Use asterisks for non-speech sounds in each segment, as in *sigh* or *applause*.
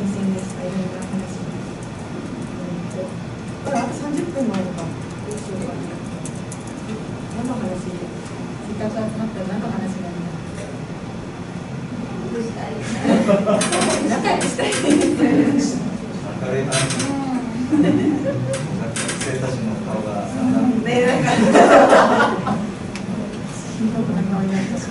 新鮮でしたいろんな話が。これあと30分もあるか。どうしようかな。何の話時間がなったら何の話が仲良くしたい。明るい話。学生たちの顔がだんだんね、なんか。しんどくな顔になったし。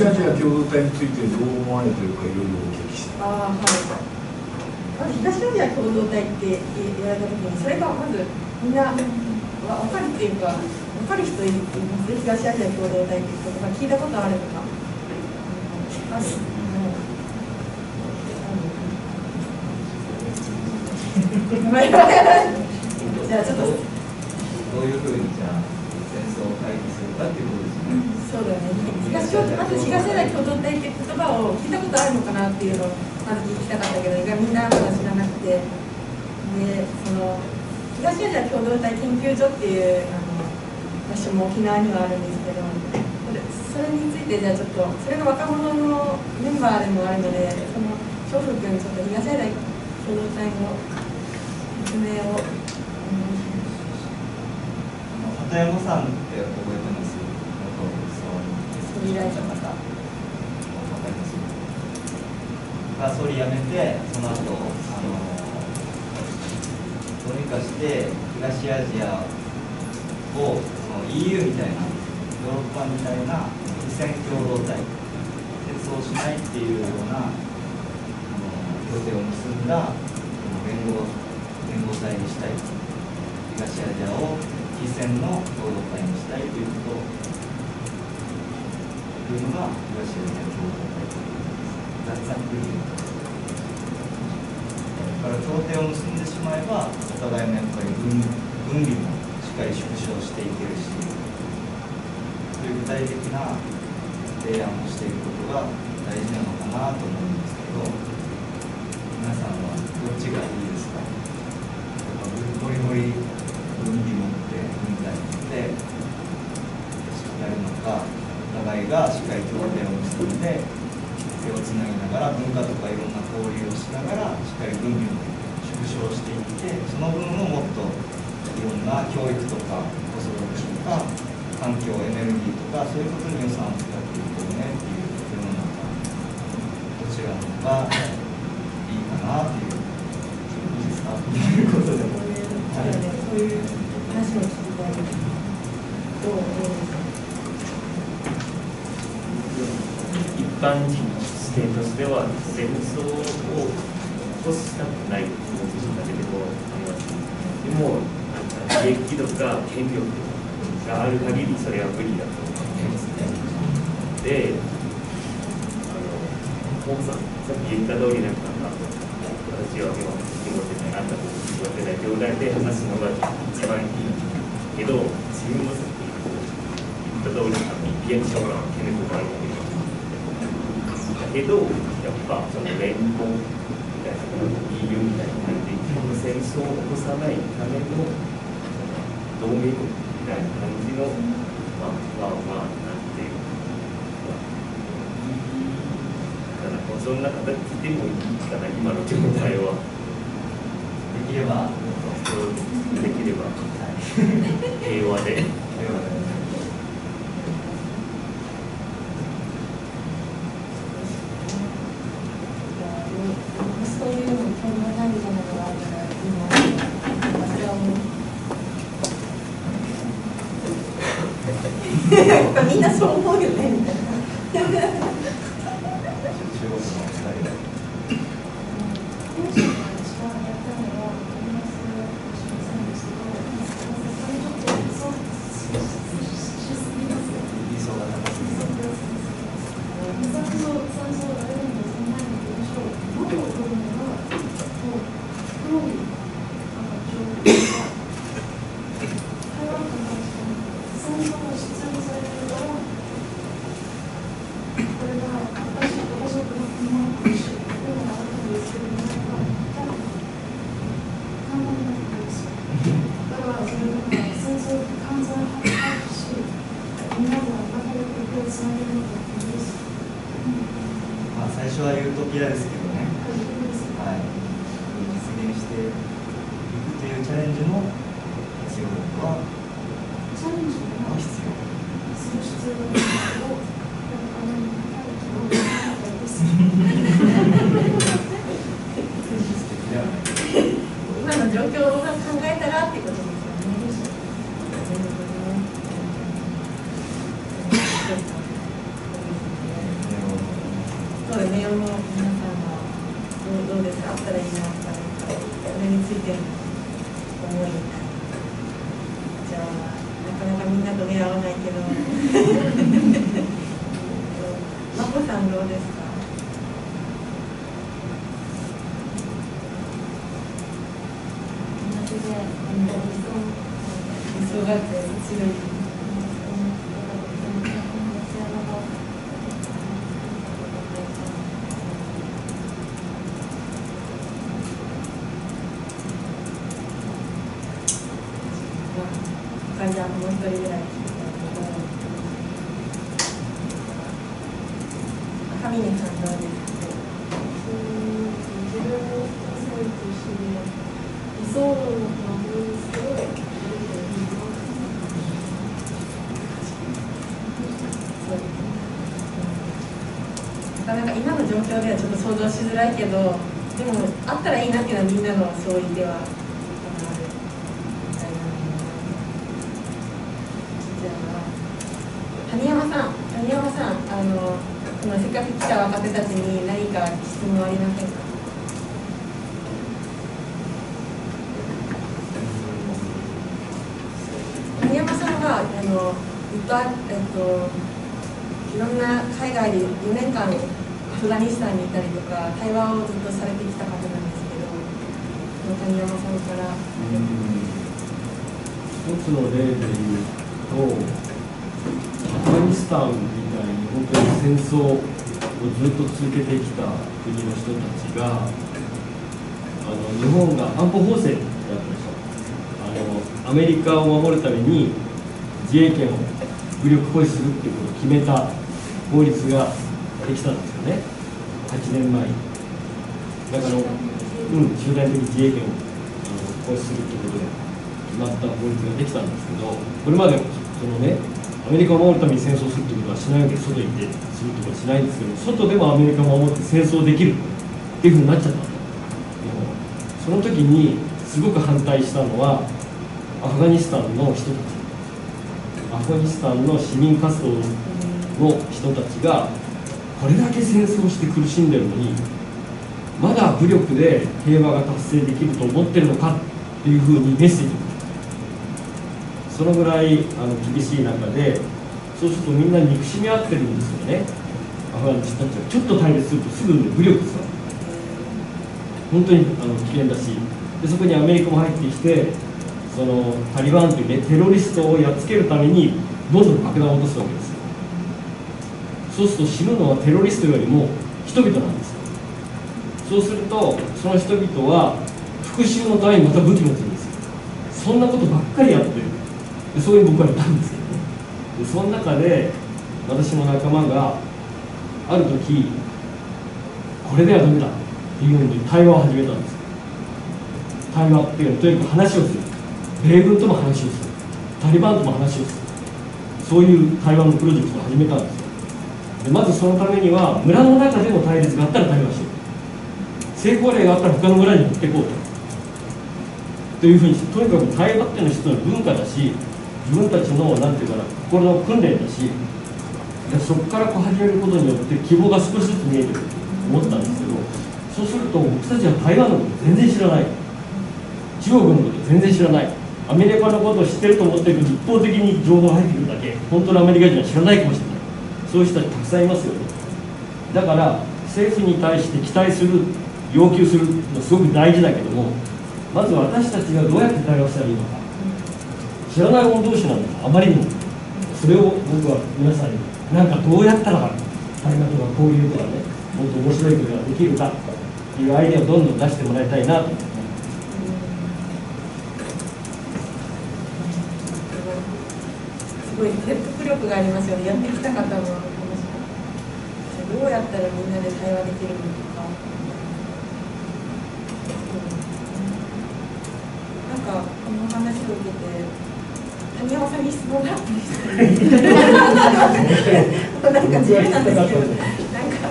東アジア共同体についてどう思われているかいろいろお聞きしてああ、はい。まず東アジア共同体って言われたときに、それがまずみんなわ分かるっていうか、分かる人います東アジア共同体っていう言葉聞いたことあるのか。ある。じゃあちょっと。どういうふうにじゃあ戦争を回避するかっていうことですね。そうだね。東まず東アジア共同体って言葉を聞いたことあるのかなっていうのをまず聞きたかったけど、みんなまだ知らなくて、でその東アジア共同体研究所っていうあの場所も沖縄にはあるんですけど、それについてじゃあちょっとそれの若者のメンバーでもあるので、その翔福君ちょっと東アジア共同体の説明をお願いします。鳩山さんって覚えて総理総理大臣の方。わかりますが総理辞めてその後あのどうにかして東アジアをその EU みたいなヨーロッパみたいな非戦共同体戦争しないっていうような協定を結んだ連合連合体にしたい東アジアを非戦の共同体にしたいということをというのが東アジア共同体ざざっくり言うとだから協定を結んでしまえばお互いのやっぱり分分離もしっかり縮小していけるしそういう具体的な提案をしていくことが大事なのかなと思うんですけど皆さんはどっちがいいですか？やっぱゴリゴリ分離持って軍隊持ってやるのかお互いがしっかり協定を結んで手をつなぎながら文化とかいろんな交流をしながらしっかり分離を縮小していってその分をもっといろんな教育とか子育てとか環境エネルギーとかそういうことに予算を使っていこうねっていう世の中どちらの方がいいかなっていういいですか？ということでもそうだね、そういう話を聞きたいです。どう思いますか。一般人戦争を起こしたくない気持ちだけでもありますでもなんか利益とか権力がある限りそれは無理だと思いますねであの本さんさっき言った通りなんか私は今仕事であったと仕事で冗談で話すのが一番いいけど自分もさっき言った通りリアクションが結構あるわけです。だけど、やっぱその連合みたいな、EU みたいな感じで、戦争を起こさないためのの同盟国みたいな感じの、まあまあまあ、なんていうか、だからそんな形でもいいかな、今の状態は。できればできれば、平和で。そうなかなか今の状況ではちょっと想像しづらいけど、でもあったらいいなっていうのはみんなの総意ではあるみたいなのじゃあ谷山さん、谷山さん、あの今せっかく来た若手たちに何か質問ありませんか？谷山さんはあのずっとえっといろんな海外で4年間アフガニスタンにいたりとか対話をずっとされてきた方なんですけど谷山さんから。一つの例で言うと、アフガニスタンみたいに本当に戦争をずっと続けてきた国の人たちが、あの日本が安保法制だったでしょあの、アメリカを守るために自衛権を武力行使するっていうことを決めた法律ができたんですよね、8年前。だから、うん、集団的自衛権をあの行使するっていうことで決まった法律ができたんですけど、これまでそのね、アメリカを守るために戦争するってことはしないわけで、外に行ってするってことはしないんですけど、外でもアメリカを守って戦争できるっていうふうになっちゃった。その時にすごく反対したのは、アフガニスタンの人たち、フガニスタンの市民活動の人たちが、これだけ戦争して苦しんでるのに、まだ武力で平和が達成できると思ってるのかっていうふうにメッセージそのぐらいあの厳しい中で、そうするとみんな憎しみ合ってるんですよね、アフガンの人たちは。ちょっと対立するとすぐに武力使う。本当にあの危険だしで、そこにアメリカも入ってきて、そのタリバンという、ね、テロリストをやっつけるために、どんどん爆弾を落とすわけです。そうすると死ぬのはテロリストよりも人々なんです。そうすると、その人々は復讐のためにまた武器持つんですよ。そんなことばっかりやってる。でそういう僕はいたんですけどね。でその中で、私の仲間がある時これではダメだっていうふうに対話を始めたんです対話っていうのはとにかく話をする米軍とも話をする。タリバンとも話をする。そういう対話のプロジェクトを始めたんですよ。でまずそのためには村の中でも対立があったら対話しよう成功例があったら他の村に持っていこうと。というふうにとにかく対話っていうのは一つの文化だし自分たちのなんていうかな心の訓練だしでそこからこう始めることによって希望が少しずつ見えてくると思ったんですけどそうすると僕たちは台湾のこと全然知らない。中国のこと全然知らない。アメリカのことを知ってると思ってるけど一方的に情報が入ってくるだけ本当のアメリカ人は知らないかもしれない。そういう人たちたくさんいますよね。だから政府に対して期待する要求するのすごく大事だけどもまず私たちがどうやって対応したらいいのか。知らない者同士なんだあまりにもそれを僕は皆さんになんかどうやったら大河とか交流とかねもっと面白いことができるかっていうアイデアをどんどん出してもらいたいなと思ってすごい説得力がありますよね。やってきた方も。どうやったらみんなで対話できるのか、うん、なんかこの話を受けて谷山さんに質問があったりして *laughs* なんか自由なんですけどなんか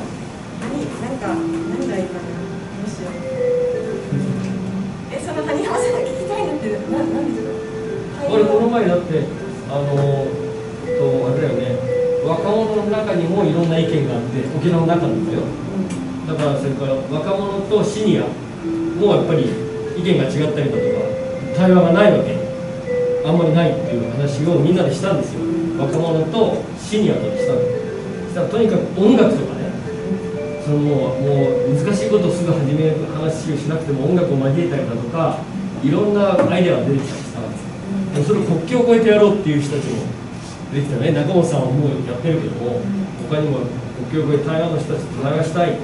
何なんか何がいいかなどうしようえその谷山さんが聞きたいのってな何ですか俺この前だってあの若者の中にもいろんな意見があって沖縄の中なんだよ。だからそれから若者とシニアもやっぱり意見が違ったりだとか対話がないわけ。あんまりないっていう話をみんなでしたんですよ。若者とシニアとしたの。そしたらとにかく音楽とかね。そのもう難しいことをすぐ始める話をしなくても音楽を交えたりだとかいろんなアイデアが出てきたりしたんですよ。それを国境を越えてやろうっていう人たちも出てきたね。中本さんはもうやってるけども他にも国境を越え対話の人たちと対話したい。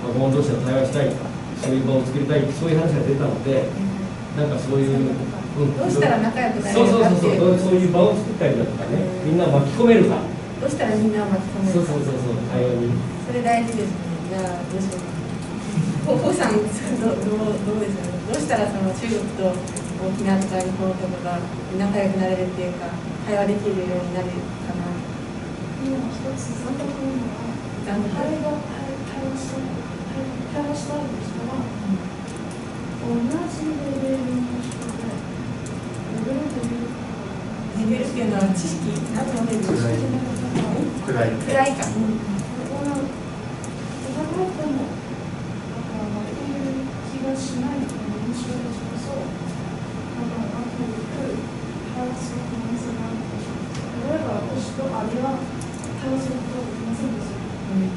若者同士で対話したい。そういう場を作りたい。そういう話が出たのでなんかそういう、うん、どうしたら仲良くなれそうそうるかっていそうそうそういう場を作ったりだとかね。みんなを巻き込めるか。どうしたらみんなを巻き込めるか。そうそうそうそう。対話に。それ大事ですね。じゃあどうしようかほほさんどうどうどうですかね。どうしたらその中国と沖縄とか日本とかが仲良くなれるっていうか対話できるようになるかな今一つ参加するのは残対話対話したい対話したいとしたら同じレベルの人でレベルというレベルっていうのは知識何のレベル知識の方が暗い暗いか、この戦ってもなん。か負ける気がしないという印象だしこそなんかうまくいく対話する可能性があるでしょう例えば私とアリは対話することができませんでした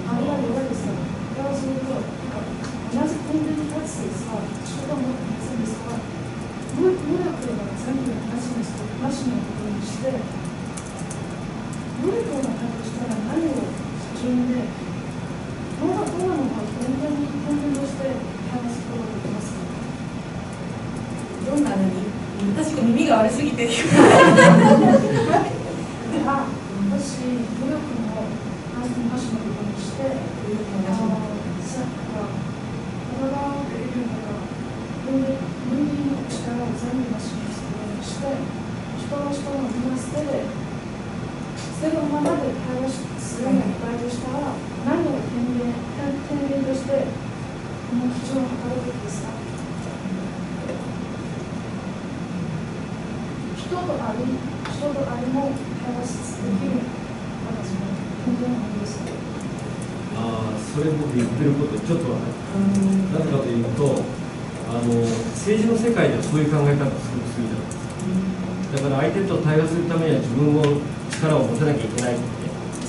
あれは弱いですから、対話すると、なんか同じ根底に立つですが、仕事を持ってませんですから、無無力が全部なしにして、なしのことにして、無力な対話したら何を基準で、どうなどうなのか、本当に本当として対話することができます。かどんなのに？私が耳が悪すぎて *laughs* では、私、無力のなしなしのことにして、あの、さあ、体ができるから、分離分離の力を全部なしにするようにして、人の人のみんな捨てで、捨てるままで対話するような場合としたら、何を天秤天秤として、この基準を測るべきですか人とあり、人とありも対話できる私も本当に思うんですよ。ああそれ僕言ってることちょっとわかる。なぜかというとあの政治の世界ではそういう考え方をすごくするじゃない。ですかだから相手と対話するためには自分の力を持たなきゃいけないって。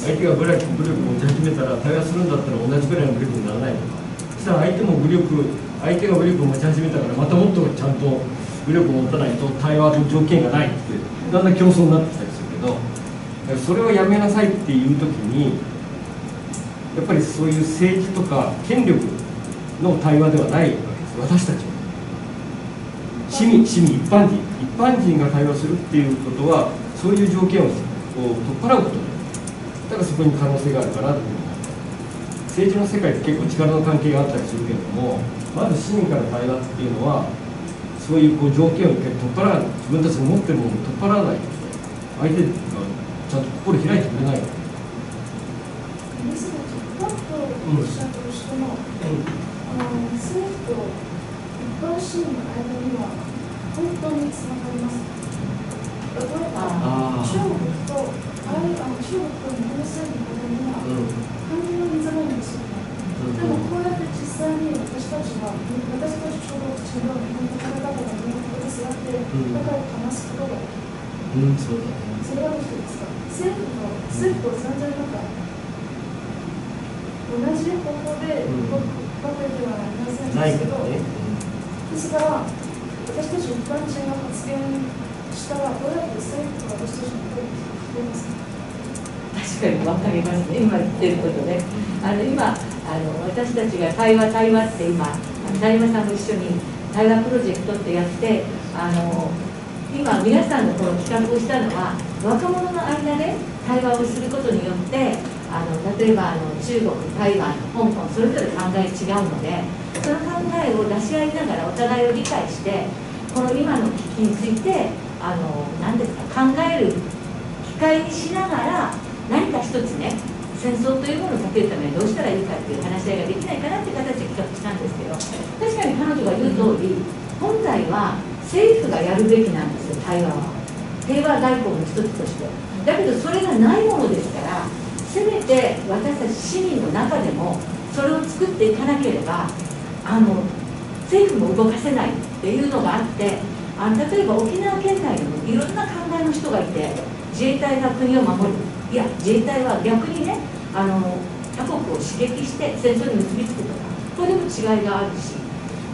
相手が武力武力を持ち始めたら対話するんだったら同じぐらいの武力にならないとか。そしたら相手も武力相手が武力を持ち始めたからまたもっとちゃんと武力を持たないと対話の条件がないってだんだん競争になってきたりするけどそれをやめなさいっていう時にやっぱりそういう政治とか権力の対話ではないわけです私たちは市民市民一般人一般人が対話するっていうことはそういう条件を取っ払うことだからそこに可能性があるかなとい。うふうに思う政治の世界って結構力の関係があったりするけれどもまず市民からの対話っていうのはそういうこう条件を一回取っ払わない自分たちの持ってるものを取っ払わないと相手がちゃんと心開いてくれない。おっしゃったとしても、あの政府と一般市民の間には本当につながります。例えば、中国とあるいは中国と日本政府の間には関係の水ないん。ですよね。でもこうやって実際に私たちは、私たちちょうど違う日本の方々が日本語で座って、仲良く話すことができる。うん。そうだねそれはどうしてですか政府と政府と全然なん。か同じ方法で動くわけではありませんですけど、けどねですから私たち一般人が発言したらどうやって政府と私たちの声を聞けますか？確かに分かりますね、今言ってることね。あの今あの、私たちが対話、対話って今、谷山さんも一緒に対話プロジェクトってやって、あの今、皆さんのこの企画をしたのは、若者の間で対話をすることによって、あの例えばあの中国台湾香港それぞれ考え違うのでその考えを出し合いながらお互いを理解してこの今の危機についてあの何ですか考える機会にしながら何か一つね戦争というものを避けるためにどうしたらいいかっていう話し合いができないかなっていう形で企画したんですけど確かに彼女が言う通り本来は政府がやるべきなんですよ対話は。平和外交の一つとして。だけどそれがないものですからせめて私たち市民の中でもそれを作っていかなければあの政府も動かせないっていうのがあってあの例えば沖縄県内でもいろんな考えの人がいて自衛隊が国を守る。いや自衛隊は逆にねあの他国を刺激して戦争に結びつくとかこれでも違いがあるし。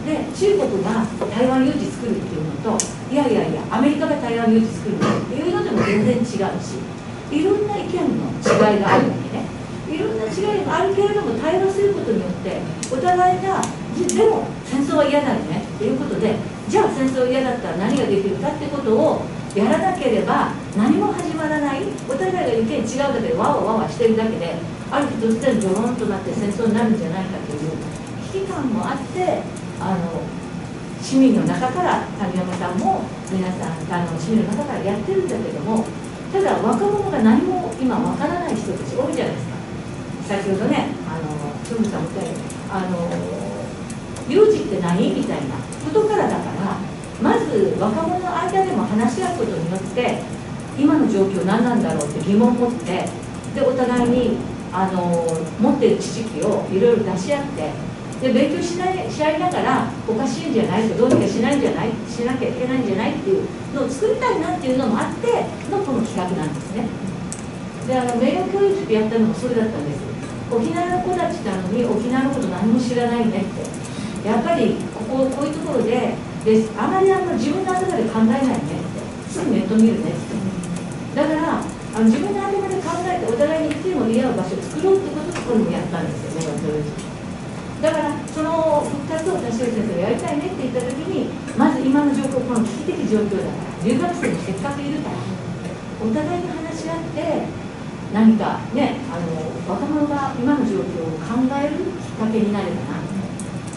で中国が台湾有事作るっていうのといやいやいやアメリカが台湾有事作るっていうのでも全然違うし。いろんな意見の違いがあるわけね。いろんな違いがあるけれども対話することによってお互いがでも戦争は嫌だよねっていうことでじゃあ戦争嫌だったら何ができるかってことをやらなければ何も始まらないお互いが意見違うだけでわわわわしてるだけである日突然ドローンとなって戦争になるんじゃないかという危機感もあってあの市民の中から谷山さんも皆さんあの市民の中からやってるんだけどもただ若者が何も今わからない人たち多いじゃないですか。先ほどねあのトムさんみたいにあの有事って何みたいなことからだからまず若者の間でも話し合うことによって今の状況何なんだろうって疑問を持ってでお互いにあの持っている知識をいろいろ出し合ってで勉強しないし合いながらおかしいんじゃないとどうにかしないんじゃないしなきゃいけないんじゃないっていうのを作りたいなっていうのもあってのこの企画なんですね。であの名誉教育やったのもそれだったんです。沖縄の子たちなのに沖縄のこと何も知らないねって。やっぱりこここういうところでであまりあの自分の頭で考えないねって。すぐネット見るねって。だからあの自分の頭で考えてお互いに意見を言い合う場所を作ろうってことをこれもやったんですよね教育。だからその2つを田代先生がやりたいねって言った時にまず今の状況この危機的状況だから留学生もせっかくいるからお互いに話し合って何かねあの若者が今の状況を考えるきっかけになればな。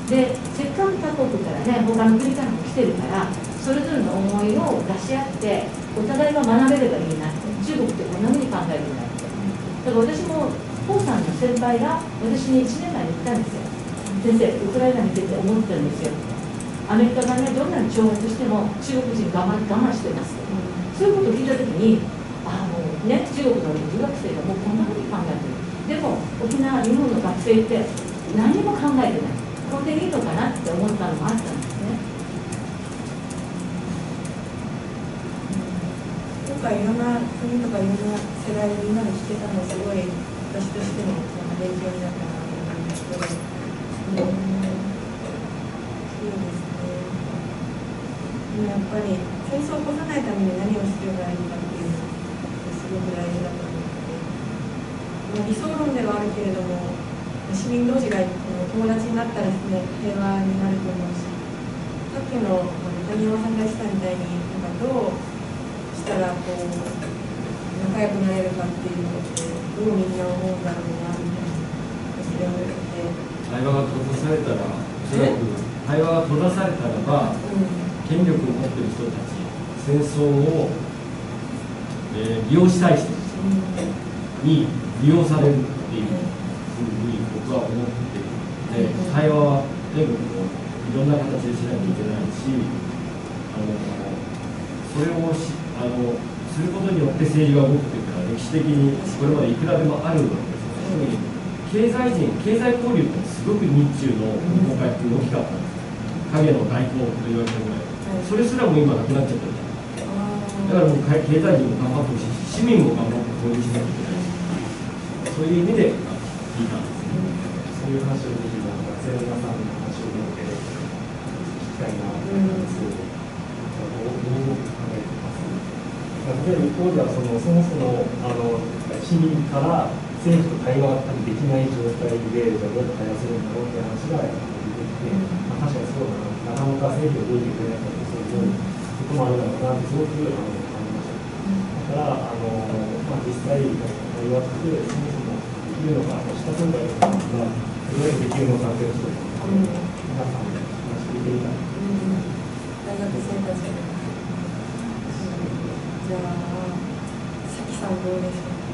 でせっかく他国からね他の国からも来てるからそれぞれの思いを出し合ってお互いが学べればいいなって中国ってこんなふうに考えるんだって。だから私も江さんの先輩が私に1年前に言ったんですよ。先生ウクライナ見てて思ってたんですよ。アメリカがねどんなに挑発しても中国人我慢我慢してます。と、そういうことを聞いた時にあもうね中国の留学生がもうこんなふうに考えてる。でも沖縄日本の学生って何も考えてない。これでいいのかなって思ったのもあったんですね。今回いろんな国とかいろんな世代みんなで聞けたのすごい私としてもその勉強になったなと思いますけど、ねでもやっぱり戦争を起こさないために何をすればいいかっていうのがすごく大事だと思って、まあ、理想論ではあるけれども市民同士が友達になったらですね平和になると思うしさっきの谷山さんがしたみたいになんかどうしたらこう仲良くなれるかっていうのってどうみんな思うんだろうなみたいなそれを言って、対話が閉ざされたらおそらく対話が閉ざされたらば権力を持っている人たち戦争を、えー利用したい人たちに利用されるっていうふうに僕は思っているので対話はとにかくこういろんな形でしなきゃいけないしあのそれをしあのすることによって政治が動くというか歴史的にこれまでいくらでもあるわけですよね。経済人、経済交流ってすごく日中の今回って大きかったんです。影の外交と言われたぐらい。それすらも今なくなっちゃった。だからもうか経済人も頑張ってほしいし、市民も頑張って交流しなきゃいけないし、そういう意味で聞いたんですね。そういう話をぜひなんか学生の皆さんの話を持って聞きたいなと思います例えば一方ではそのそもそもあの市民から政府と対話ができない状態でじゃあどうやって対話するん。だろうって話が出てきて、まあ、確かにそうだななかなか政府が動いてくれなかったりすることもあるだろうなってすごくあの感じました。だからあの、まあ、実際対話ってそもそもできるのか、下存在の方がどれだけできるのかっていうのをちょっと皆さん。で話していたい。大学生たちじゃあさきさん。どうでしょう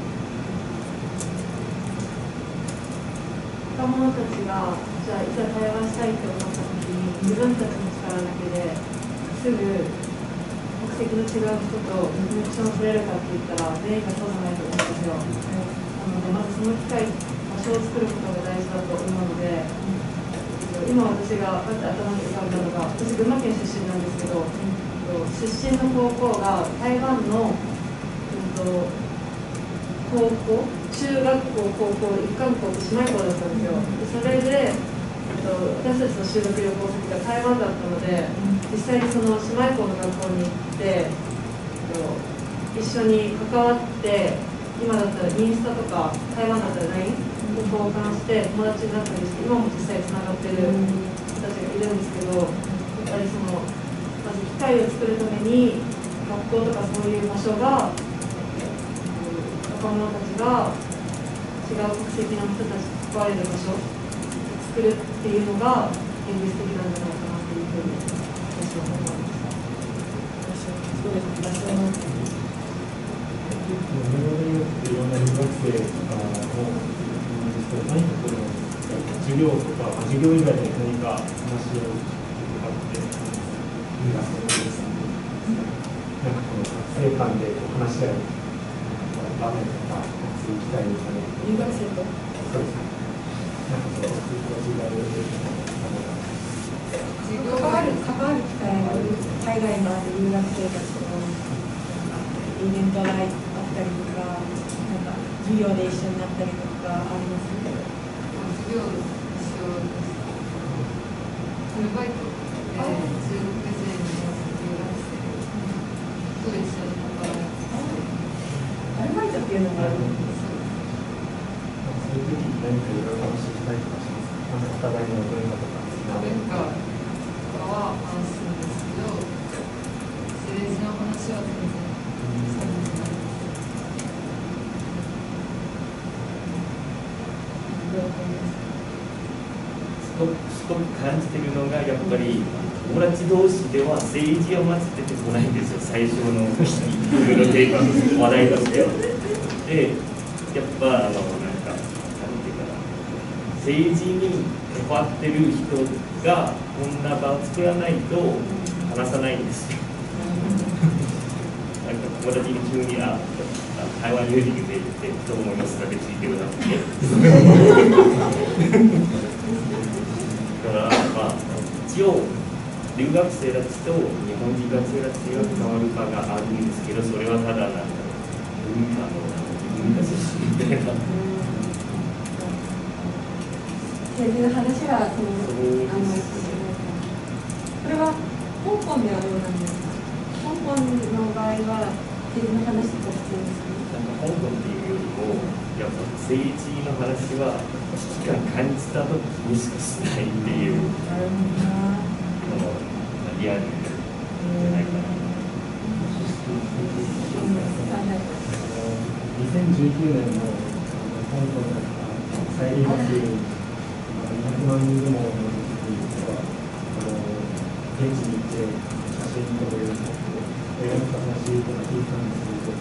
若者たちがじゃあいざ対話したいと思った時に自分たちの力だけですぐ国籍の違う人とコネクションを取れるかって言ったら全員がそうじゃないと思うんですよ、なのでまずその機会場所を作ることが大事だと思うので、今私がパッと頭に浮かんだのが私群馬県出身なんですけど、出身の高校が台湾の、うんと、高校中学校高校一貫校って姉妹校だったんですよ。でそれで、えっと、私たちの修学旅行先が台湾だったので実際にその姉妹校の学校に行って、えっと、一緒に関わって今だったらインスタとか台湾だったら LINE を交換して友達になったりして今も実際つながってる人たちがいるんですけどやっぱりそのまず機会を作るために学校とかそういう場所が若者たちが違う国籍の人たちと関われる場所を作るっていうのが現実的なんじゃないかなっていうふうに私は思いました。そうです場所の無料でよっていろんな留学生とかも、何かこの授業とか、授業以外で何か話を伺って、なんかこの学生間で話し合う場面とか、そういう機会ですね。留学生とそうですね。なんかそういう時代を関わる関わる機会がある海外の留学生たちとのイベントがあったりとかなんか授業で一緒になったりとかあります授業の一緒です。アルバイトすごく感じてるのがやっぱり友達同士では政治をまず出てこないんですよ最初のいろいろテーマ話題としては。でやっぱあのなんかなんていうかな政治に関わってる人がこんな場を作らないと話さないんですよ。なんか友達に急にああ台湾有事についてどう思いますかって聞いてくださって。だからまあ一応留学生たちと日本人学生たちが関わる場があるんですけどそれはただなんか文化のみたいな政治の話がそのあのこれは香港ではどうなんですか香港の場合は政治の話とかしてるんですかなんか香港っていうよりもやっぱ政治の話は危機感感じた時にしかしないっていうのがリアルじゃないかな。2019年の香港だった再臨学200万人でもの時はあの現地に行って写真とかいろいろ撮って映画の話とか聞いたんですけど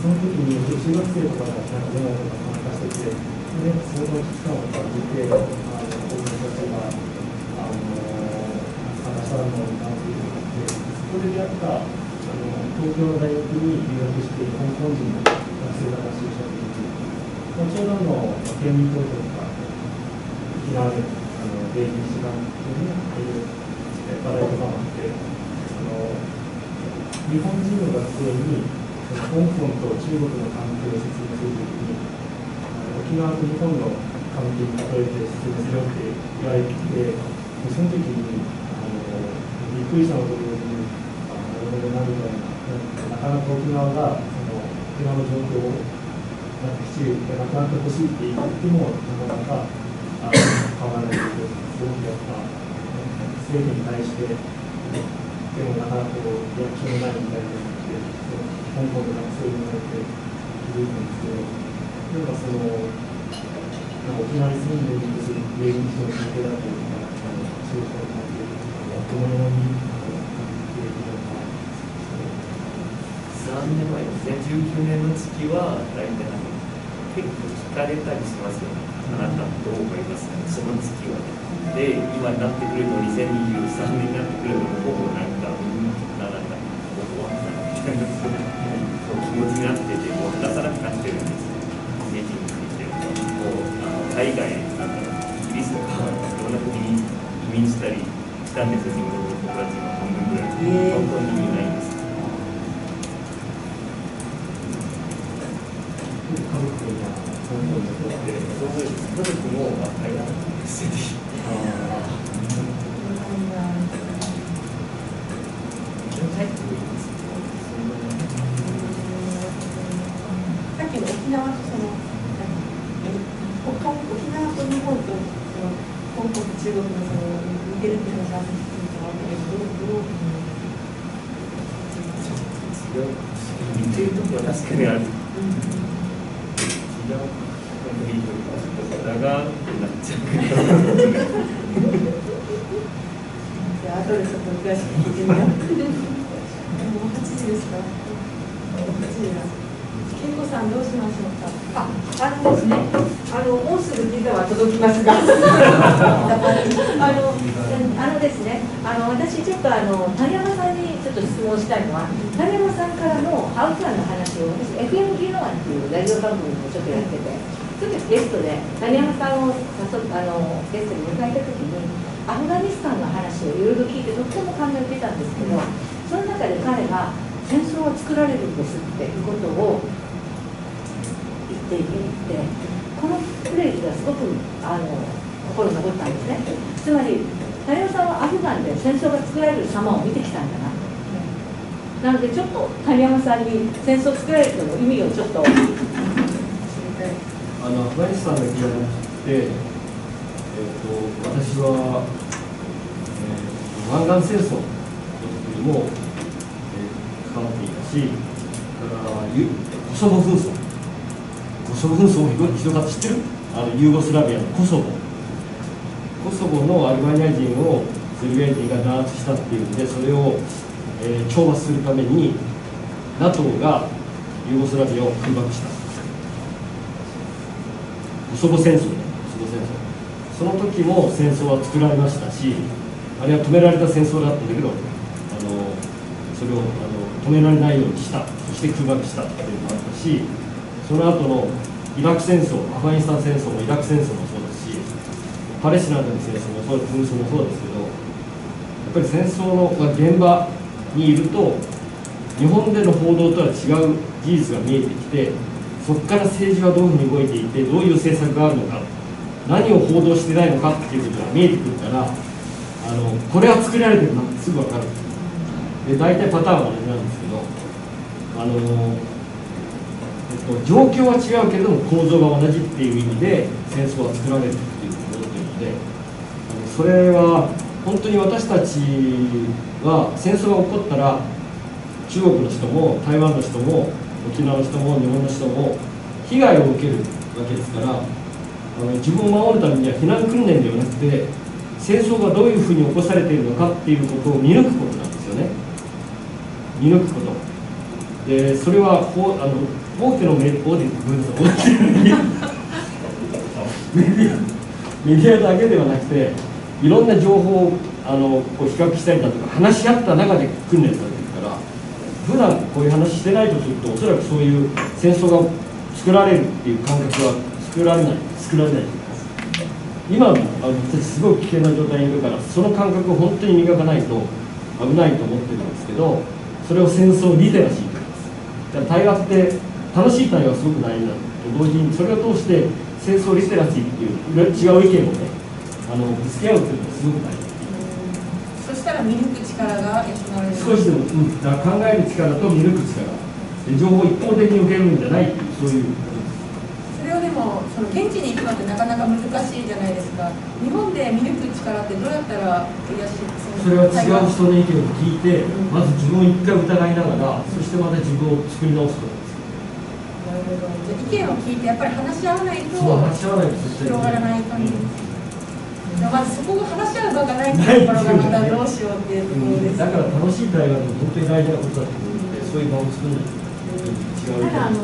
その時に中学生とかがなんかデモとか参加しててでその期間を見てあの子供たちがあの参加したのを見たっていうのがあってそこで出会ったあの東京の大学に留学している香港人の学生が話をした時に、まあ、ちょうどあの県民投票とか沖縄であの米軍士官に入る話題とかもあってあの日本人の学生に香港と中国の関係を説明するときにあの沖縄と日本の関係に例えて説明するよって言われてその時にあのびっくりしたのと同時にあなるほどなみたいななかなか沖縄がその沖縄の状況をなんかきっちりなくなってほしいって言ってもなかなかあの変わらないというすごくやっぱ政府に対してでもなかなかこうリアクションがないみたいなので香港の学生になって気づいたんですけどなんかそのなんか沖縄に住んでいる米軍との関係だったりとか、あのそういう関係どのようにあの関係なのか。3年前ですね、19年の月は大体なんか結構聞かれたりしますよね。あなたどう思いますかその月はね。で、今になってくると2023年になってくるとほぼなんか、うん、なんだ、終わったみたいなそう気持ちになってて、もう話さなくなってるんですよ。政治について。もうあの海外、が本当に残って、そうです家族も若いな捨てて帰ってくるんですさっきの沖縄とその沖縄と日本とその香港と中国のその似てるっていう話があったんですけどどう似てるとこは確かにあるうん長くなっちゃうじゃあ後でちょっと詳しく聞いてみよう。もう8時ですか。8時だ。健吾さんどうしましょうか。あ、あのですね、あのもうすぐビザは届きますが、*laughs* あのあのですね、あの私ちょっとあの谷山さんにちょっと質問したいのは、谷山さんからのハウスワンの話を私 FM ギノワンっていうラジオ番組をちょっとやってて、ちょっとゲストで谷山さんを誘っあのゲストに迎えた時に。アフガニスタンの話をいろいろ聞いてとっても感銘を受けたんですけど、その中で彼が戦争は作られるんですっていうことを言っていてこのフレーズがすごくあの心に残ったんですねつまり谷山さんはアフガンで戦争が作られる様を見てきたんだな。なのでちょっと谷山さんに戦争作られるの意味をちょっと。あのアフガニスタンだけじゃなくて、えー、と私は、えー、湾岸戦争の時にも、えー関わっていたし、それからユコソボ紛争、コソボ紛争もひどかった。知ってる？あのユーゴスラビアのコソボ、コソボのアルバニア人をセルビア人が弾圧したっていうんで、それを、えー懲罰するために、NATO がユーゴスラビアを空爆した。コソボ戦争、コソボ戦争。その時も戦争は作られましたし、あれは止められた戦争だったんだけど、あのそれをあの止められないようにした、そして空爆したっていうのもあったし、その後のイラク戦争、アフガニスタン戦争もイラク戦争もそう、パレスチナの戦争もそう紛争もそうですけど、やっぱり戦争の現場にいると、日本での報道とは違う事実が見えてきて、そこから政治はどういうふうに動いていて、どういう政策があるのか、何を報道してないのかっていうことが見えてくるから、あのこれは作られてるなってすぐ分かる。で大体パターンは同じなんですけど、あのえっと、状況は違うけれども構造が同じっていう意味で戦争は作られる。でそれは本当に私たちは戦争が起こったら中国の人も台湾の人も沖縄の人も日本の人も被害を受けるわけですからあの自分を守るためには避難訓練ではなくて戦争がどういうふうに起こされているのかっていうことを見抜くことなんですよね。見抜くこと。でそれはこうあの大手のメ大手ごめんなさい大手のメディアメディアだけではなくていろんな情報をあのこう比較したりだとか話し合った中で訓練されてるから普段こういう話してないとするとおそらくそういう戦争が作られるっていう感覚は作られない作られないいます今あの私すごい危険な状態にいるからその感覚を本当に磨かないと危ないと思ってるんですけどそれを戦争リテラシーと言います。だから対話って楽しい対話がすごく大事なのと同時にそれを通して戦争リテラシーっていう違う意見をねあのぶつけ合うっていうのがすごく大事。そしたら見抜く力が養われる。少しでも、うん、だ考える力と見抜く力。で情報を一方的に受けるんじゃない。っていうそういう。それをでもその現地に行くのってなかなか難しいじゃないですか。日本で見抜く力ってどうやったら増やしそれは違う人の意見を聞いて、まず自分を一回疑いながら、そしてまた自分を作り直すことです。なるほるほど意見を聞いてやっぱり話し合わないと広がらない感じです、まずそこが話し合う場がないっていうところがまたどうしようっていうところです、だから楽しい対話って本当に大事なことだと思うのでそういう場を作る違うただあの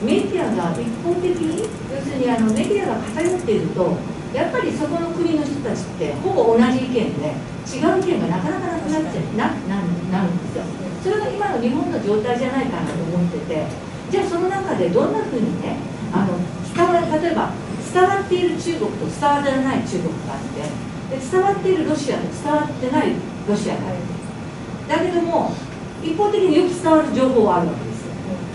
メディアが一方的に要するにあのメディアが偏っているとやっぱりそこの国の人たちってほぼ同じ意見で違う意見がなかなかなくなっちゃうなななるんですよそれが今の日本の状態じゃないかなと思っててじゃあその中でどんなふうにねあの伝わる例えば伝わっている中国と伝わらない中国があってで伝わっているロシアと伝わってないロシアがある。んだけども一方的によく伝わる情報はあるわけですよ。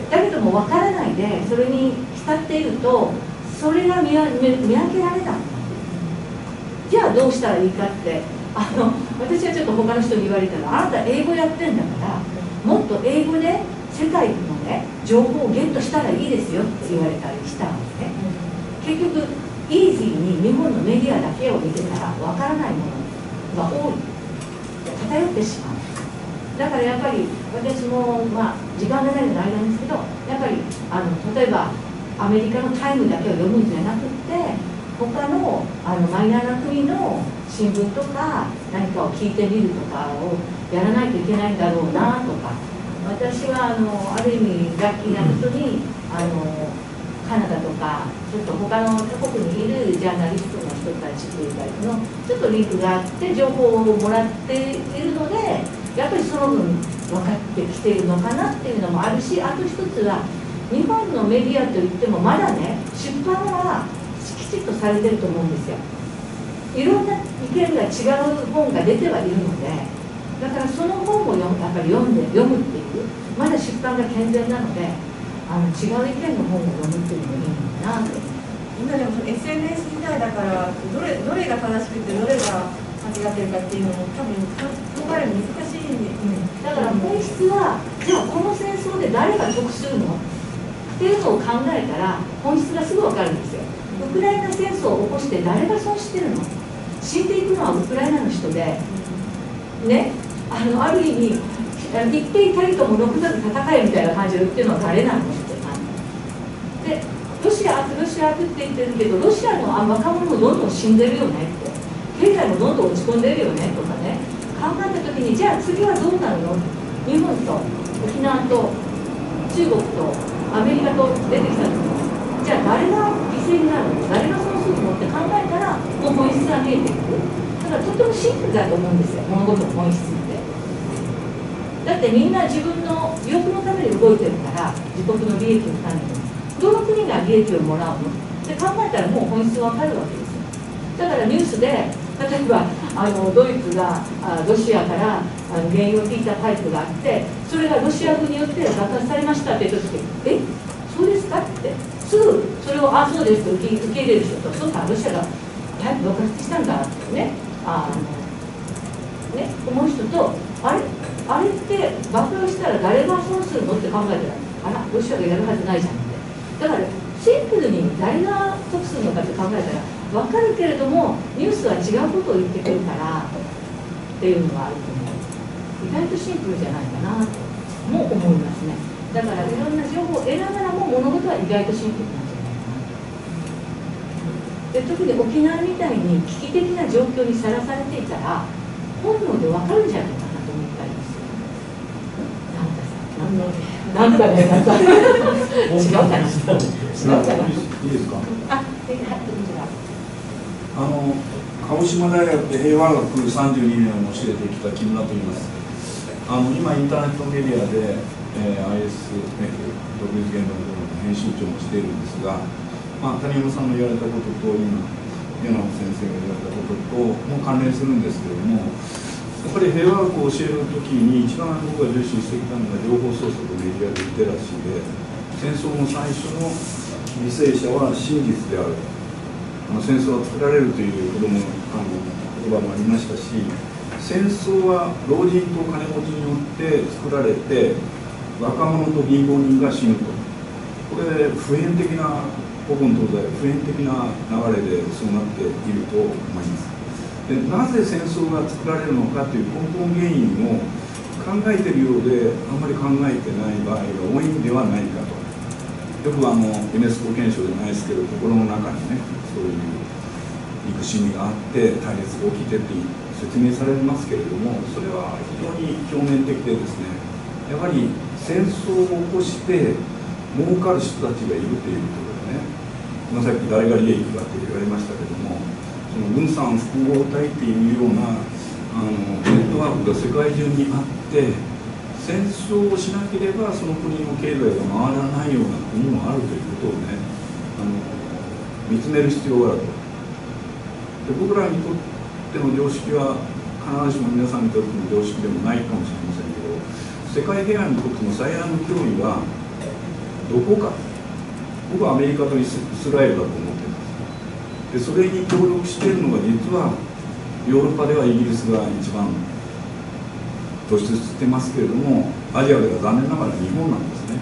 だけども分からないでそれに浸っているとそれが見分けられなくなってじゃあどうしたらいいかってあの私はちょっと他の人に言われたらあなた英語やってんだからもっと英語で世界のね情報をゲットしたらいいですよって言われたりしたんですね。結局イージーに日本のメディアだけを見てたらわからないもの。が多い。偏ってしまうだからやっぱり私も、まあ、時間がないのであれなんですけどやっぱりあの例えばアメリカのタイムだけを読むんじゃなくって他のあのマイナーな国の新聞とか何かを聞いてみるとかをやらないといけないんだろうなとか私はあのある意味ラッキーなことにあのカナダとかちょっと他の他国にいるジャーナリストの人たちというかのちょっとリンクがあって情報をもらっているのでやっぱりその分分かってきているのかなっていうのもあるしあと一つは日本のメディアといってもまだね出版はきちっとされてると思うんですよ。いろんな意見が違う本が出てはいるのでだからその本を読むやっぱり読んで読むっていうまだ出版が健全なのであの違う意見の本を読むっていうのもいいのかなと。今でも SNS 時代だからどれどれが正しくてどれが間違ってるかっていうのも多分考えるの難しいんで、だから本質はじゃあこの戦争で誰が得するのっていうのを考えたら本質がすぐ分かるんですよ。ウクライナ戦争を起こして誰が損してるの？死んでいくのはウクライナの人でね？あのある意味言っていたりとも残さず戦えみたいな感じで言ってるのは誰なのって感じでロシアロシアって言ってるけどロシアの若者もどんどん死んでるよねって経済もどんどん落ち込んでるよねとかね考えた時にじゃあ次はどうなるの日本と沖縄と中国とアメリカと出てきた時にじゃあ誰が犠牲になるの誰がそうするのって考えたらもう本質が見えてくるだからとてもシンプルだと思うんですよ物事の本質って。だってみんな自分の欲のために動いてるから自国の利益のために。どの国が利益をもらうの？って考えたらもう本質わかるわけですよ。だからニュースで例えばあのドイツがあロシアからあの原油を引いたパイプがあってそれがロシア軍によって爆発されましたって言った時え？そうですか？って。すぐそれをあそうですと受け受け入れる人とそうかロシアがパイプ爆発したんだってね。あのね思う人とあれあれって爆発したら誰が損するのって考えたらあらロシアがやるはずないじゃんって。だからシンプルに誰が得するのかって考えたら分かるけれどもニュースは違うことを言ってくるからっていうのがあると思う。意外とシンプルじゃないかなとも思いますね。だからいろんな情報を得ながらも物事は意外とシンプルなんじゃないかなで特に沖縄みたいに危機的な状況にさらされていたら本能で分かるんじゃないかなと思ったりするなんかさなんかねなんか違うかな違うかないいですか？あ、あの鹿児島大学で平和学32年を教えてきた木村と言いますあの今インターネットメディアで、えー、ISF 独立言論の編集長もしているんですが、まあ、谷山さんの言われたことと今柳本先生が言われたこととも関連するんですけれどもやっぱり平和学を教えるときに一番僕が重視してきたのが情報操作とメディアリテラシーで戦争の最初の犠牲者は真実である。あの戦争は作られるという子供のあの言葉もありましたし戦争は老人と金持ちによって作られて若者と貧乏人が死ぬと。これ普遍的な古今東西普遍的な流れでそうなっていると思います。でなぜ戦争が作られるのかという根本原因を考えてるようであんまり考えてない場合が多いんではないかと。よくあのユネスコ憲章じゃないですけど心の中にねそういう憎しみがあって対立が起きてって説明されますけれどもそれは非常に表面的でですねやはり戦争を起こして儲かる人たちがいるということでね今さっき誰が利益がって言われましたけどもその分散複合体っていうようなあのネットワークが世界中にあって戦争をしなければその国の経済が回らないような国もあるということをねあの見つめる必要があると。で僕らにとっての常識は必ずしも皆さんにとっての常識でもないかもしれませんけど世界平和にとっての最大の脅威はどこか。僕はアメリカとイスラエルだと思ってます。でそれに協力しているのが実はヨーロッパではイギリスが一番突出してますけれどもアジアでは残念ながら日本なんですね。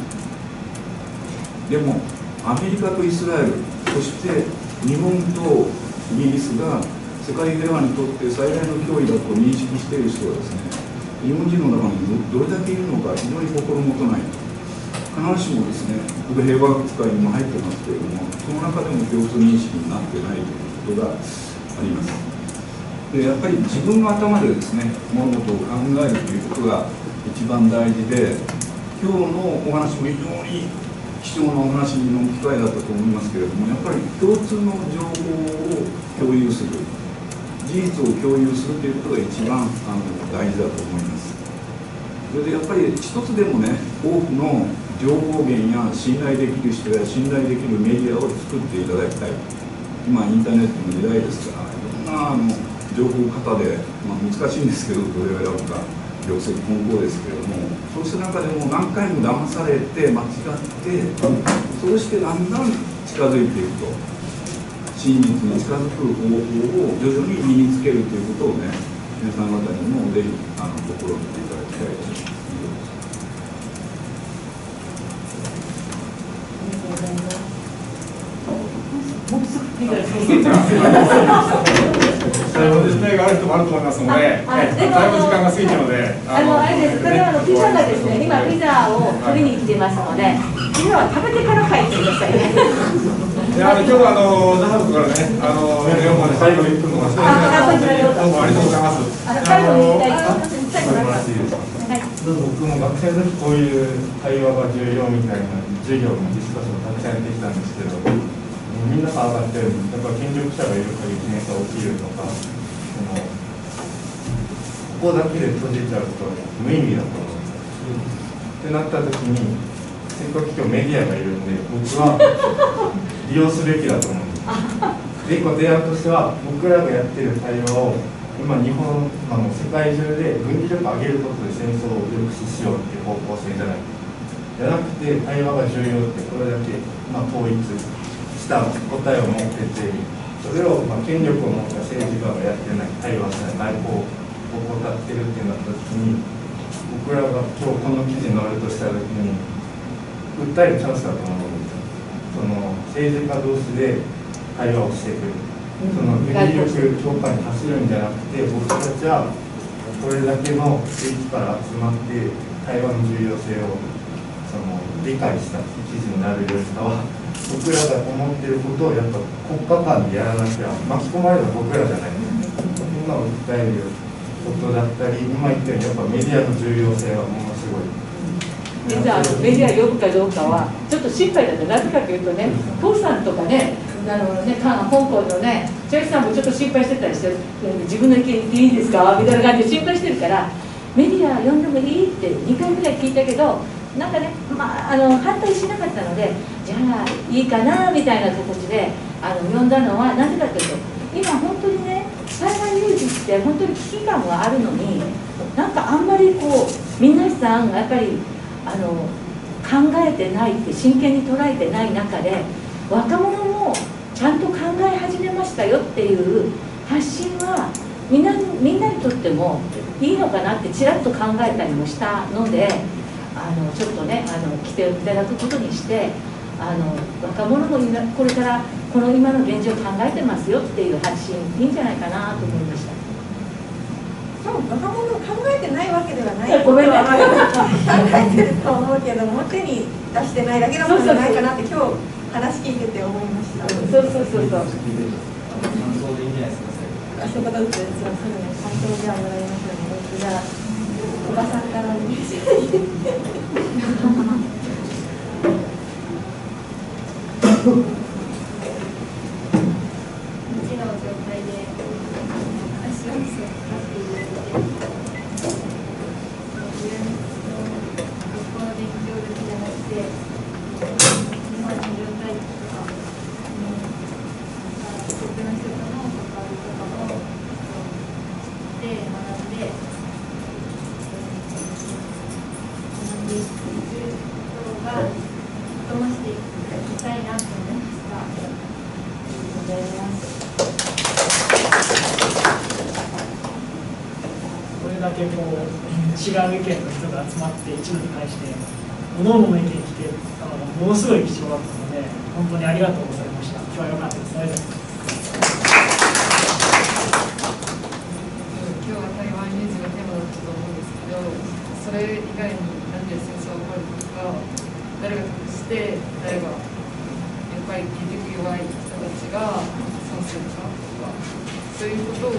でもアメリカとイスラエルそして日本とイギリスが世界平和にとって最大の脅威だと認識している人はですね日本人の中にどれだけいるのか非常に心もとない。必ずしもですね僕平和学会にも入ってますけれどもその中でも共通認識になってないということがあります。でやっぱり自分の頭でですね物事を考えるということが一番大事で今日のお話も非常に貴重なお話の機会だったと思いますけれどもやっぱり共通の情報を共有する事実を共有するということが一番あの大事だと思います。それでやっぱり一つでもね多くの情報源や信頼できる人や信頼できるメディアを作っていただきたい今インターネットの時代ですからいろんなあの情報型で、まあ、難しいんですけどどれを選ぶか業績混合ですけれどもそうした中でも何回も騙されて間違ってそうしてだんだん近づいていくと真実に近づく方法を徐々に身につけるということをね皆さん方にもぜひあの心を見ていただきたいということです。最後の実態がある人もあると思いますので、だいぶ時間が過ぎたので、あのあれです、それはあのピザがですね、今ピザを取りに来てますので、ピザは食べてから帰ってくださいね。であの今日はあの那覇からね、あのメール読むまで最後1分のお話ああこちらどうもありがとうございます。あの最後に最後に話いいです。僕も学生の時こういう対話が重要みたいな授業のディスカッションをたくさんやってきたんですけど、上がってるやっぱ権力者がいる限り戦争が起きるとか、そのここだけで閉じちゃうと無意味だと思うんです。ってなった時に、せっかく今日メディアがいるんで、僕は利用すべきだと思うんです。で、一個提案としては、僕らがやってる対話を今日本あの世界中で軍事力上げることで戦争を抑止しようっていう方向性じゃないじゃなくて対話が重要ってこれだけ、まあ、統一した答えを持っててそれを、まあ、権力を持った政治家がやってない対話しない外交を怠ってるってなった時に僕らが今日この記事に載るとした時に訴えるチャンスだと思うんですよ。その政治家同士で対話をしてくる。その軍事力強化に走るんじゃなくて僕たちはこれだけの地域から集まって対話の重要性をその理解した記事になるよりかは僕らが思っていることをやっぱ国家間でやらなきゃ巻き込まれるのは僕らじゃない今訴えることだったり今言ったようにやっぱメディアの重要性はものすごい。実はあのメディア呼ぶかどうかはちょっと心配だったなぜかというとね父さんとかねあのね香港のね千秋さんもちょっと心配してたりして自分の意見言っていいですかみたいな感じで心配してるからメディア呼んでもいいって2回ぐらい聞いたけどなんかね、まあ、あの反対しなかったのでじゃあいいかなみたいな形であの呼んだのはなぜかというと今本当にね災害有事って本当に危機感があるのになんかあんまりこう皆さんやっぱりあの考えてないって真剣に捉えてない中で若者もちゃんと考え始めましたよっていう発信はみんなみんなにとってもいいのかなってちらっと考えたりもしたのであのちょっとねあの来ていただくことにしてあの若者もこれからこの今の現状を考えてますよっていう発信いいんじゃないかなと思いましたそう。若者考えてないわけではない。*laughs* ごめんなさい。考えてると思うけど、表に出してないだけのことじゃないかなって、今日話聞いてて思いました。そうそうそうそう。感想でいないですか。あ、そういうことです。そうそう、感想ではもらいますよね。じゃあ、おばさんからお願いします。Thank *laughs* you. 例えばやっぱり義塾弱い人たちが損するなとかそういうことを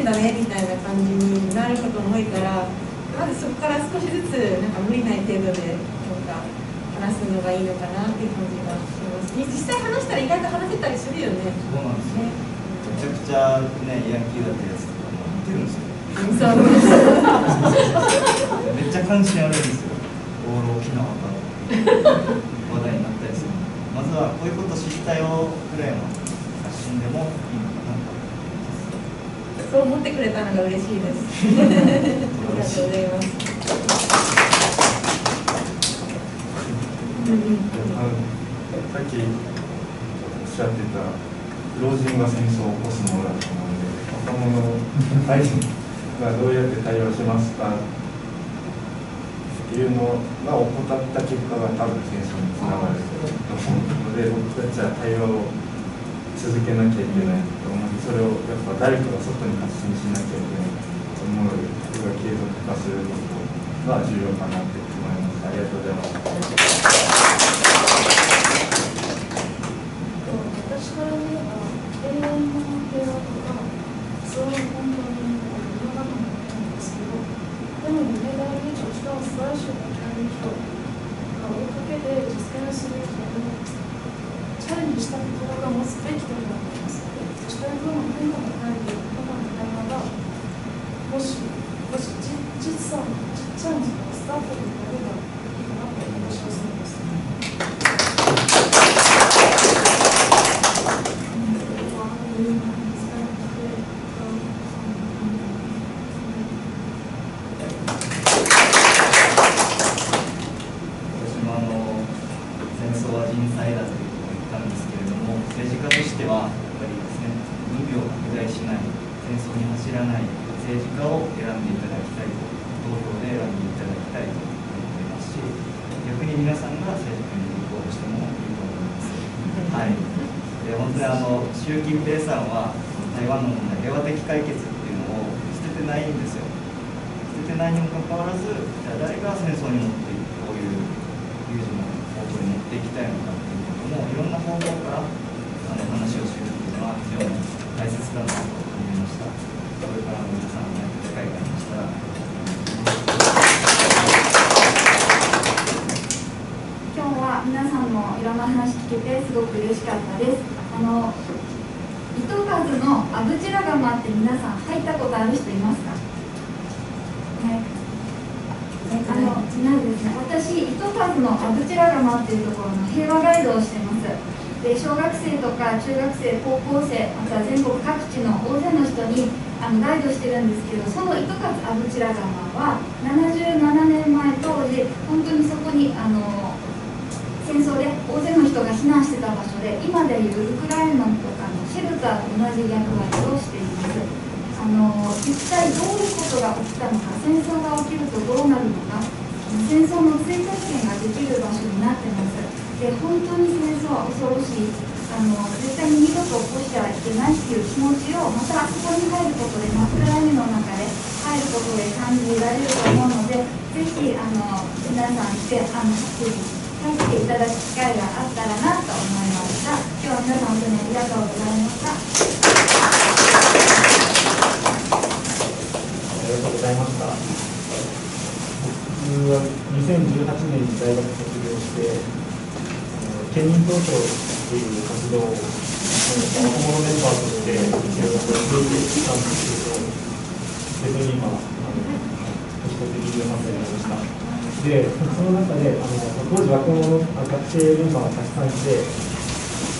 んだねみたいな感じになることも多いからまずそこから少しずつなんか無理ない程度でなんか話すのがいいのかなっていう感じがします。実際話したら意外と話せたりするよね。そうなんです、ね、めちゃくちゃねヤンキーだったやつとかも似てるんですよ。めっちゃ関心あるんですよ。ボールを着なかっ話題になったりするまずはこういうこと知ったよぐらいの発信でもいいのかそう思ってくれたのが嬉しいですありがとうございます、さっきおっしゃってた老人が戦争を起こすものだと思うんで若者がどうやって対応しますかっていうのが怠った結果が多分戦争につながると思うので僕たちは対応を続けなきゃいけない。と思うそれをやっぱ誰かが外に発信しなきゃいけないと思うのでそれが継続化することが重要かなって思います。ありがとうございます私から言えば永遠の平和とかそれは本当に世の中のことなんですけどでも夢大以上しかも素晴らしい大会の人が追いかけて実践する人にチャレンジしたことが持つべきと思いますそしてどの変化がないということの会話がもしもし実実際のちっちゃいのがスタートになればいいかなと私は思います私もあの戦争は人災だということを言ったんですけれども政治家としてはやっぱりですね海を拡大しない戦争に走らない政治家を選んでいただきたいと投票で選んでいただきたいと思っていますし逆に皆さんが政治家に立候補してもいいと思います。はい、で本当にあの習近平さんは台湾の問題平和的解決っていうのを捨ててないんですよ。捨ててないにもかかわらずじゃあ誰が戦争に持っていくこういう有事の方向に持っていきたいのかっていうこともいろんな方向からあの話をするっていうのは非常に大切だなと思いましたこれからも皆さんの機会がありましたら今日は皆さんのいろんな話聞けてすごく嬉しかったですあの糸数のアブチラガマって皆さん入ったことある人いますかはいあのないですね私糸数のアブチラガマっていうところの平和ガイドをしてますで小学生とか中学生高校生また全国各地の大勢の人にあのガイドしてるんですけどその糸数アブチラガマは77年前当時本当にそこにあの戦争で大勢の人が避難してた場所で今でいうウクライナとかのシェルターと同じ役割をしていますあの一体どういうことが起きたのか戦争が起きるとどうなるのか戦争の追加権ができる場所になってますで本当に戦争は恐ろしいあの絶対に二度と起こしてはいけないっていう気持ちをまたあそこに入ることで真っ暗闇の中で入ることで感じられると思うのでぜひあの皆さんしてあの入っていただく機会があったらなと思いました今日は皆さん本当にありがとうございましたありがとうございました。僕は2018年に大学卒業して、あの県民っていう活動を、あの若者メンバーとして、いろいろと続いてきたんですけど、別に今、あの年取って28歳になりました。で、その中で、あの当時若者のあ学生メンバーがたくさんいて、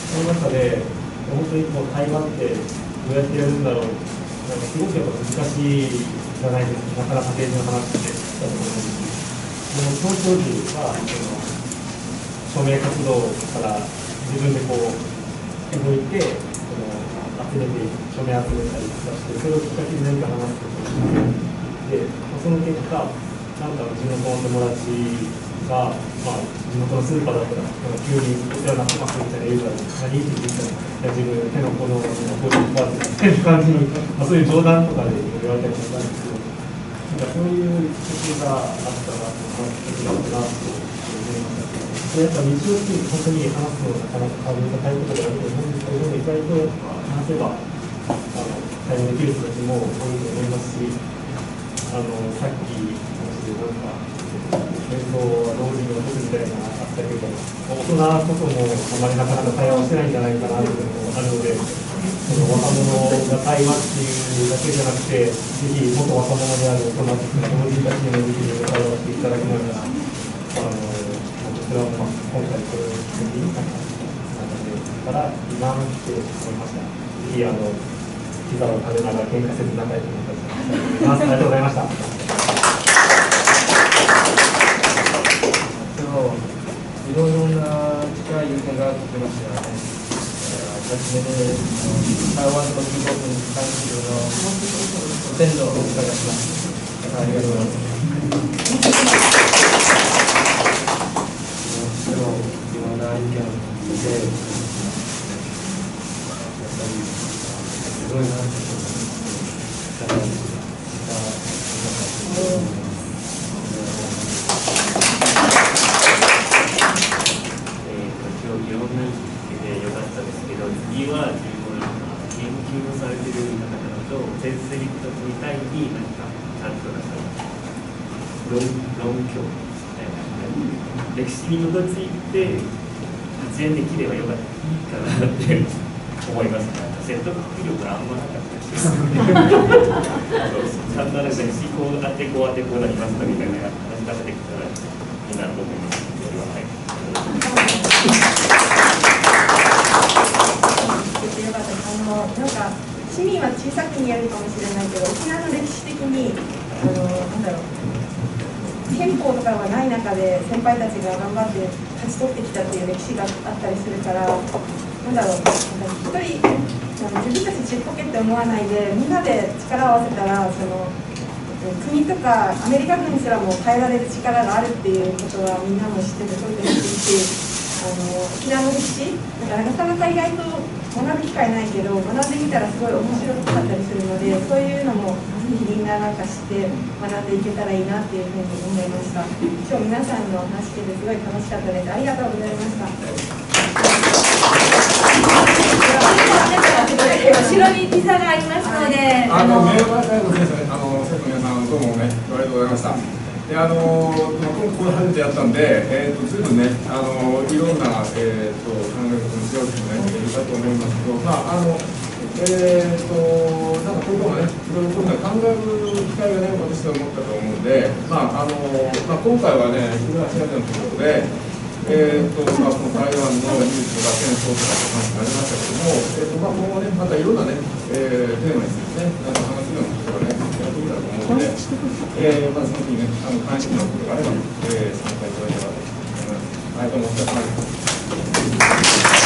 その中で、本当にこう対話ってどうやってやるんだろうなんかすごくやっぱ難しいじゃないですか、なかなか政治の話ってだと思うんですその当時はその署名活動から自分でこう動いてその集めて署名集めたりとかしてそれをきっかけに何か話すことをしてでその結果なんか地元の友達が、まあ、地元のスーパーだったら急にお世話になってますみたいな言うから何って言ったら自分の手の子供の子供がっていう感じに、まあ、そういう冗談とかで言われたりしたんですけどなんかそういう時があったなと思って時だったなとやっぱ日常的に本当に話すのなかなか難しいことだと思うんですけど意外と話せばあの対応できる人たちも多いと思いますしあのさっき話してなんか戦争は同時に起こすみたいなのがあったけど大人こそもあまりなかなか対話をしてないんじゃないかなというのもあるのでその若者が対話っていうだけじゃなくてぜひ元若者である大人とか同人たちにもぜひ対話していただきながら今回これをきっかけになんかからいいなって思いました。ぜひあのピザを食べながら喧嘩せず仲良くなったりと思い。ありがとうございました。今日いろいろな友人が来てましたよね。初めて台湾と中国に関するのご天道をお伺いします。ありがとうございます。いろん。な意見を聞いて、やっぱりすごいなって思います。えーと今日いろんな意見でよかったですけど次は自分は研究をされてる方々と先生にみたいに何かちゃんとなんか論論拠みたいな歴史に基づいて発言できればよかったいいかなって思いますね説得力があんまなかったですちゃんとなんか歴史こうあってこうあってこうなりますかみたいな話が出てきたらいいなと思いますそれははい言ってよかったですあのなんか市民小さく見えるかもしれないけど沖縄の歴史的にあのなんだろう憲法とかがない中で先輩たちが頑張って勝ち取ってきたっていう歴史があったりするからなんだろう一人自分たちちっぽけって思わないでみんなで力を合わせたらその国とかアメリカ軍すらも変えられる力があるっていうことはみんなも知っててそういうことしあの沖縄の歴史なんかなかなか意外と学ぶ機会ないけど学んでみたらすごい面白かったりするのでそういうのもぜひみんななんか知って学んでいけたらいいなっていうふうに思いました。今日皆さんの話聞いてすごい楽しかったです。ありがとうございました。後ろにピザがありますので、あの、メールマガイの先生、あの、生徒の皆さん、どうもね、ありがとうございました。で、あの、まあ、今回これ初めてやったんで、えっ、と、ずいぶんね、あの、いろんな、えっ、と、考え方の違う人もね、いるかと思いますけど、まあ、あの。えーとなんかこういうのね、いろいろこういうの考える機会がね、私は思ったと思うんで、まああのまあ、今回はね、東アジアのところで、えーとまあ、この台湾の技術とか戦争とかって話がありましたけども、えーとまあ、今後ね、またいろんなね、えー、テーマについてね、なんか話すようなことがね、ので、えーまあ、その時にね、あの関心のことがあれば、えー、参加いただければと思います。はい、どうもお疲れ様です。